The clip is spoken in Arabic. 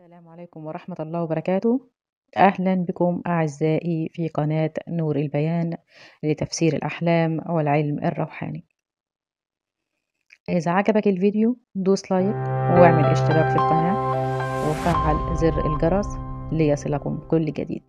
السلام عليكم ورحمة الله وبركاته. أهلا بكم أعزائي في قناة نور البيان لتفسير الأحلام والعلم الروحاني. إذا عجبك الفيديو دوس لايك واعمل اشتراك في القناة وفعل زر الجرس ليصلكم كل جديد.